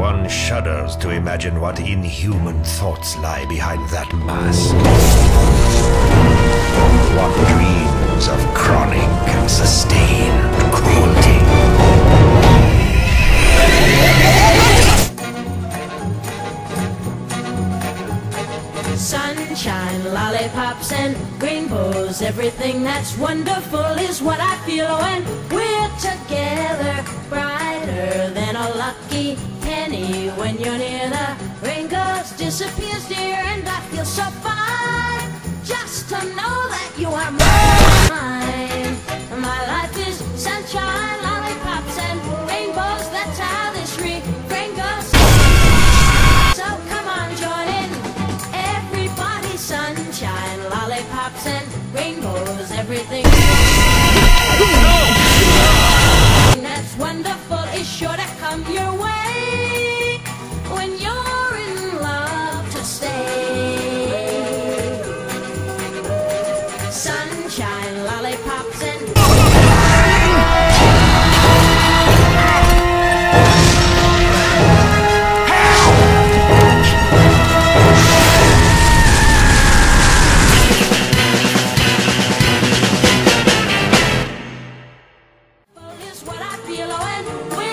One shudders to imagine what inhuman thoughts lie behind that mask. What dreams of chronic and sustained cruelty. Sunshine, lollipops, and rainbows. Everything that's wonderful is what I feel when we're together. Brighter than a lucky penny when you're near the rain disappears dear and I feel so fine. Just to know that you are mine. My life is sunshine lollipops and rainbows. That's how this refrain goes. So come on join in. Everybody sunshine lollipops and rainbows. Everything. is sure to come your way when you're in love to stay. Sunshine, lollipops, and what I feel when